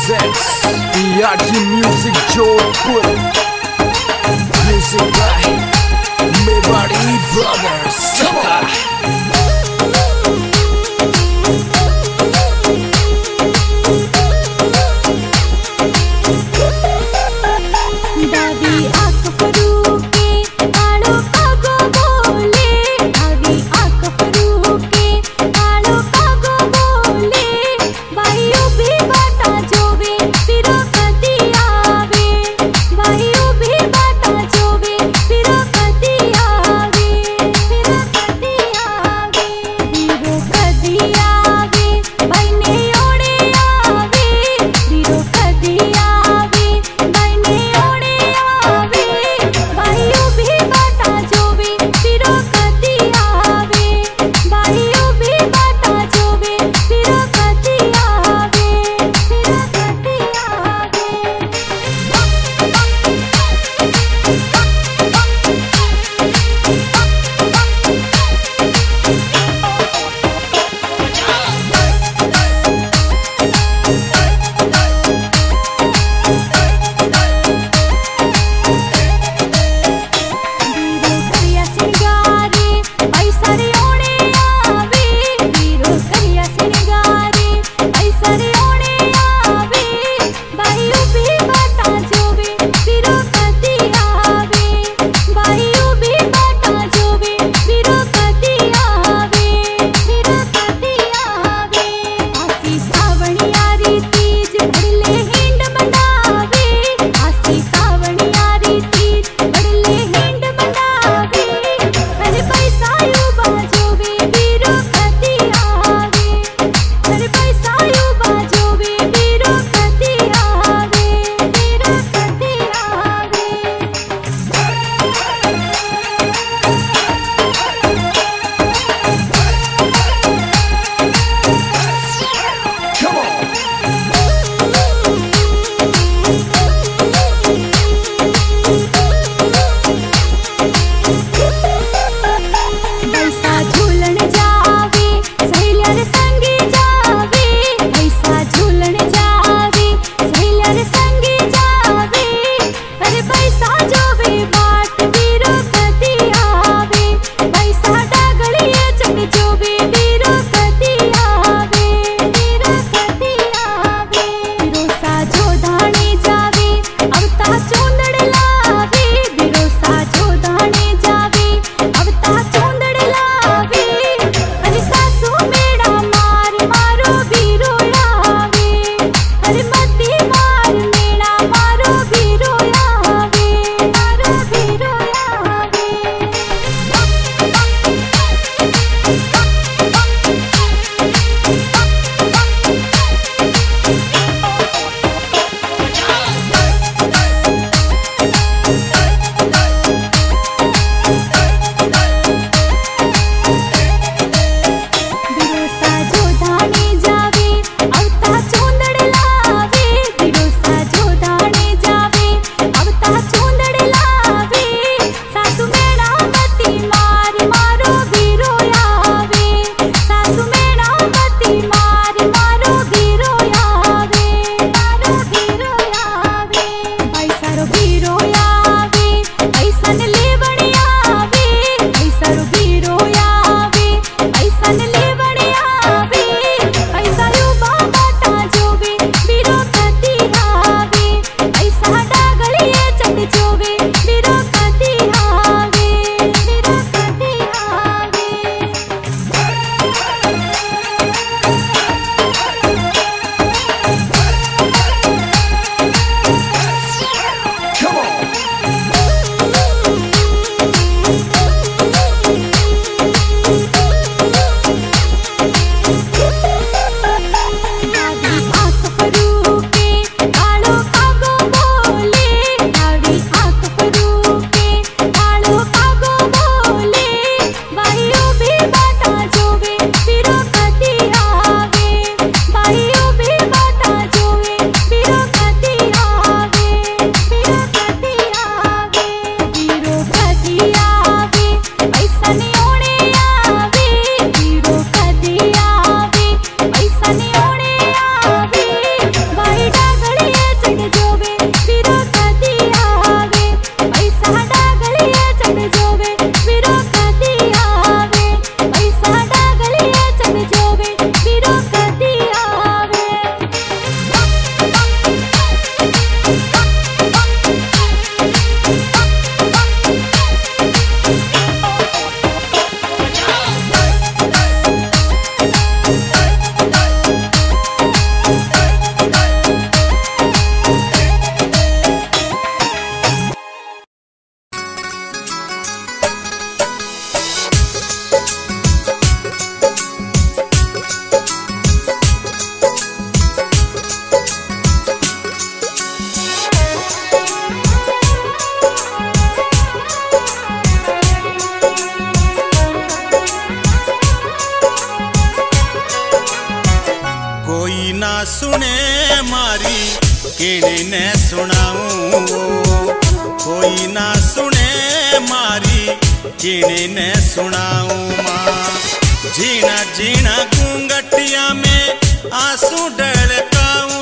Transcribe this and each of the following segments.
presents PRG Music Jodhpur. Music by Mewari Brothers. दादी किने ने सुनाऊं कोई ना सुने मारी किने ने सुनाऊं माँ। जीना जीना घूंघटिया में आँसू ढलकाऊं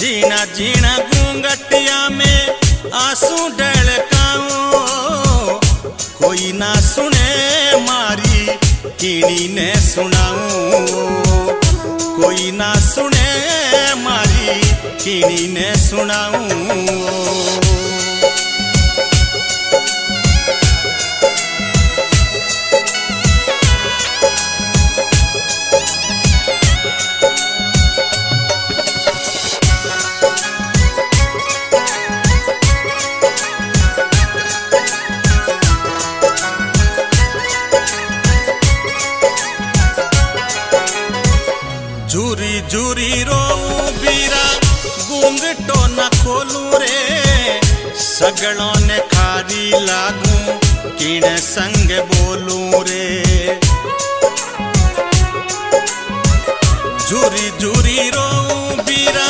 जीना जीना घूंघटिया में आँसू ढलकाऊं कोई ना सुने मारी किनी ने सुनाऊं कोई ना सुने मारी किनी ने सुनाऊं। घूंघटो न खोलू रे। सगड़ों ने खारी लागू किण संग बोलू रे। झूरी झूरी रो बीरा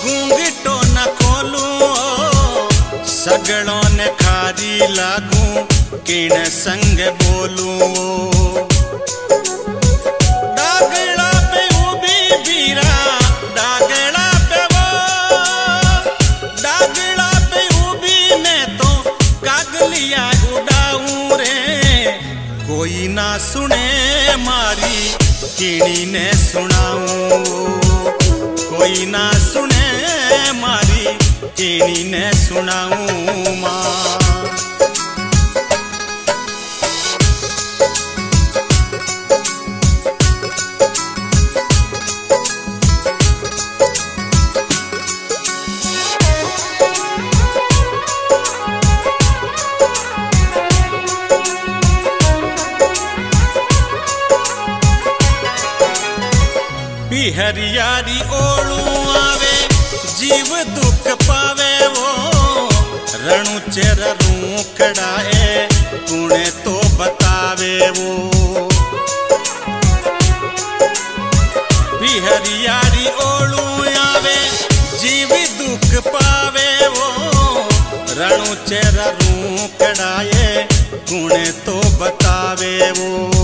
घूंघटो न खोलू सगड़ों ने खारी लागू किण संग बोलू कोई ना सुने मारी, किणी ने सुनाऊ। कोई ना सुने मारी, किणी ने सुनाऊ माँ। बिहरियारी ओळू आवे, जीव दुख पावे वो। रणु चेर रूकड़ाए कुणे तो बतावे वो। बिहरियारी ओळू आवे, जीव दुख पावे वो। रणु चेर रूकड़ाए कुणे तो बतावे वो।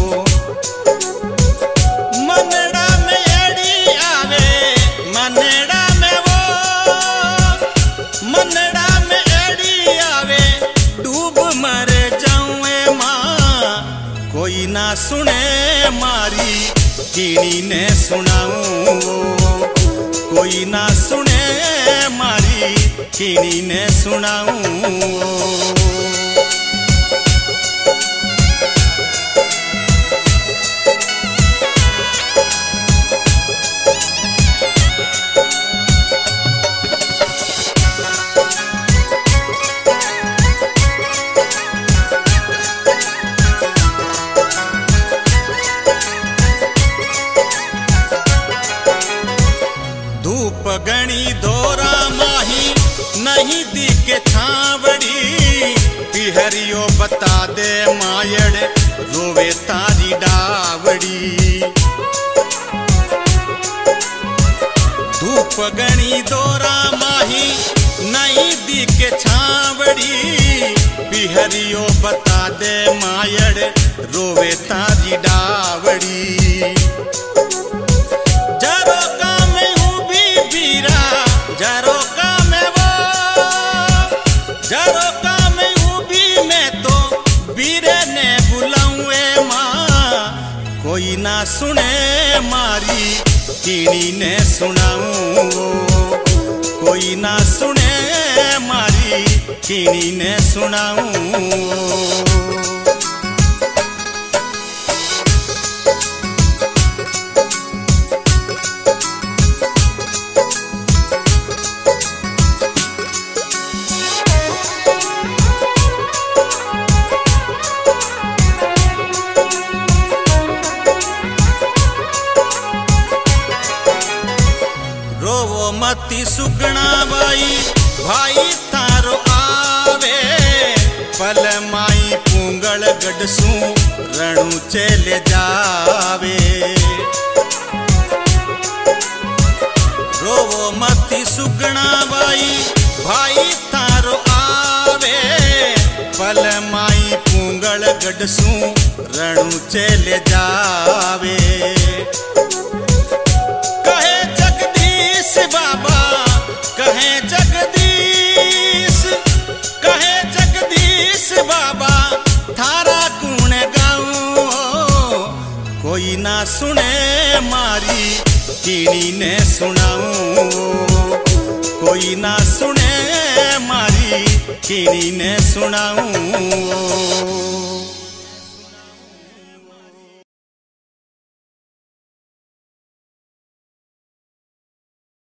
किणी ने सुनाऊं। कोई ना सुने मारी किणी ने सुनाऊं। गणी दोरा माही, नहीं दिखे छावड़ी। पिहरियो बता दे मायड़ रोवे तारी डावड़ी। धूप गणी दोरा माही, नहीं दिखे छावड़ी। पिहरियो बता दे मायड़ रोवे तारी डावड़ी। कोई ना सुने मारी किनी ने सुनाऊं। मती सुगना बाई भाई तारो आवे। पल माई पूंगल गडसू, रणु चले जावे। रोवो मती सुगना बाई भाई तारो आवे। पल माई पूंगल गडसू, रणु चले जावे। कहे जगदीश बाबा ना सुने मारी कीड़ी ने सुनाऊ। कोई ना सुने मारी कीड़ी ने सुनाऊं।